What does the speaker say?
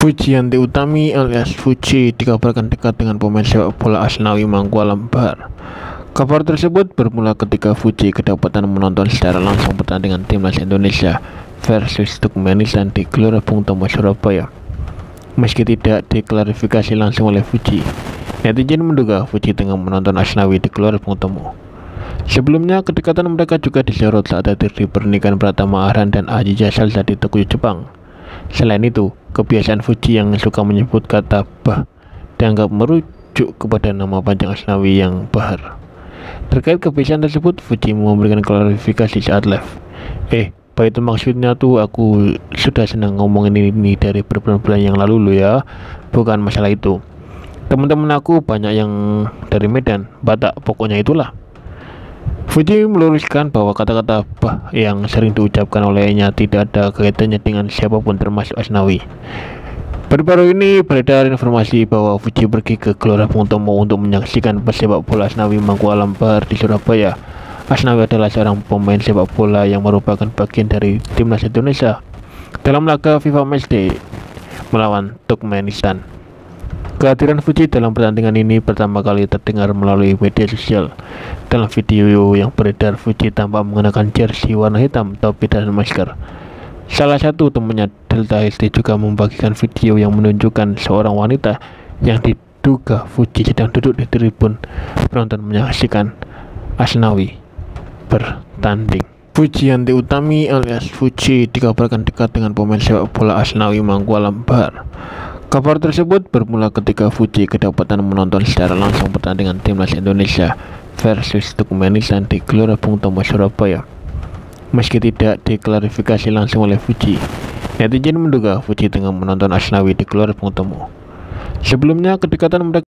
Pujianti Utami alias Fuji dikabarkan dekat dengan pemain sepak bola Asnawi Mangkualam Bahar. Kabar tersebut bermula ketika Fuji kedapatan menonton secara langsung pertandingan timnas Indonesia versus Turkmenistan di Gelora Bung Tomo Surabaya. Meski tidak diklarifikasi langsung oleh Fuji, netizen menduga Fuji tengah menonton Asnawi di Gelora Bung Tomo. Sebelumnya, kedekatan mereka juga disorot saat hadir di pernikahan Pratama Arhan dan Aji Salsa di Tokyo, Jepang. Selain itu, kebiasaan Fuji yang suka menyebut kata bah dianggap merujuk kepada nama panjang Asnawi yang Bahar. Terkait kebiasaan tersebut, Fuji memberikan klarifikasi saat live. Eh, bah itu maksudnya tuh aku sudah senang ngomongin ini, ini dari berbulan-bulan yang lalu lo ya, bukan masalah itu. Teman-teman aku banyak yang dari Medan, Batak, pokoknya itulah. Fuji meluruskan bahwa kata-kata bah yang sering diucapkan olehnya tidak ada kaitannya dengan siapa pun termasuk Asnawi. Baru-baru ini beredar informasi bahwa Fuji pergi ke Gelora Bung Tomo untuk menyaksikan pesepak bola Asnawi Mangku Alam Bahar di Surabaya. Asnawi adalah seorang pemain sepak bola yang merupakan bagian dari timnas Indonesia dalam laga FIFA Matchday melawan Turkmenistan. Kehadiran Fuji dalam pertandingan ini pertama kali terdengar melalui media sosial. Dalam video yang beredar, Fuji tampak mengenakan jersey warna hitam, topi, dan masker. Salah satu temannya Delta SD juga membagikan video yang menunjukkan seorang wanita yang diduga Fuji sedang duduk di tribun penonton menyaksikan Asnawi bertanding. Fujianti Utami alias Fuji dikabarkan dekat dengan pemain sepak bola Asnawi Mangkualam Bahar. Kabar tersebut bermula ketika Fuji kedapatan menonton secara langsung pertandingan timnas Indonesia versus Turkmenistan di Gelora Bung Tomo Surabaya. Meski tidak diklarifikasi langsung oleh Fuji, netizen menduga Fuji tengah menonton Asnawi di Gelora Bung Tomo. Sebelumnya kedekatan mereka